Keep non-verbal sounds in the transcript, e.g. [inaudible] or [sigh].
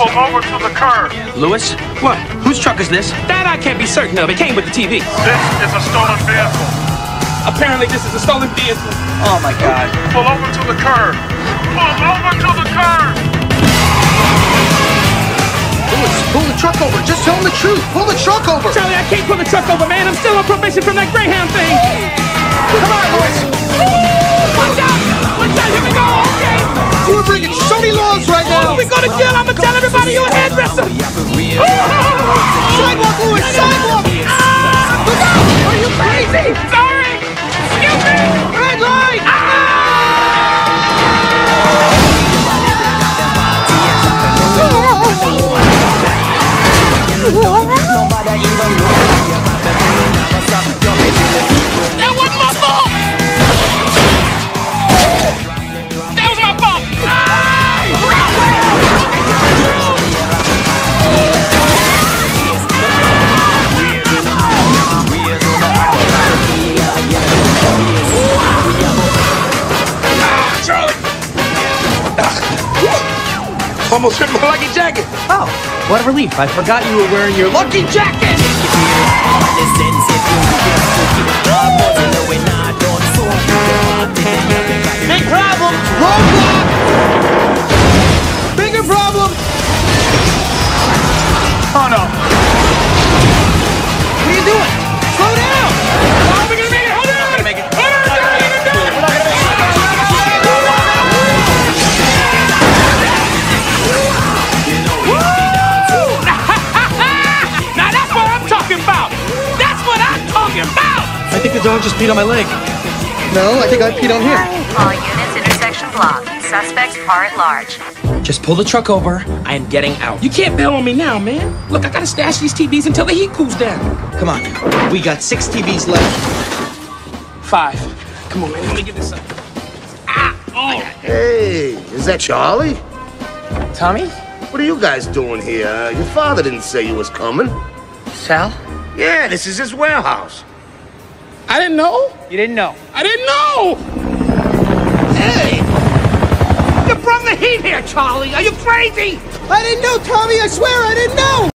Pull over to the curb. Louis? What? Whose truck is this? That I can't be certain of. It came with the TV. This is a stolen vehicle. Apparently, this is a stolen vehicle. Oh my god. Pull over to the curb. Pull over to the curb. Louis, pull the truck over. Just tell him the truth. Pull the truck over. Charlie, I can't pull the truck over, man. I'm still on probation from that Greyhound thing. Right now. We go to jail. I'm gonna tell everybody you're a hairdresser. [laughs] Sidewalk, Louis. Sidewalk. Look out. Are you crazy? Sorry. Excuse me. Red light. Ah. [laughs] That Almost hit my lucky jacket. Oh, what a relief. I forgot you were wearing your lucky jacket. Big problem. Think the dog just peed on my leg. No, I think I peed on him. All units intersection blocked. Suspects are at large. Just pull the truck over. I am getting out. You can't bail on me now, man. Look, I gotta stash these TVs until the heat cools down. Come on. We got six TVs left. Five. Come on, man. Let me get this up. Ah! Oh! Hey, is that Charlie? Tommy? What are you guys doing here? Uh, Your father didn't say you was coming. Sal? Yeah, this is his warehouse. I didn't know. You didn't know. I didn't know. Hey! You brought the heat here, Charlie. Are you crazy? I didn't know, Tommy. I swear I didn't know.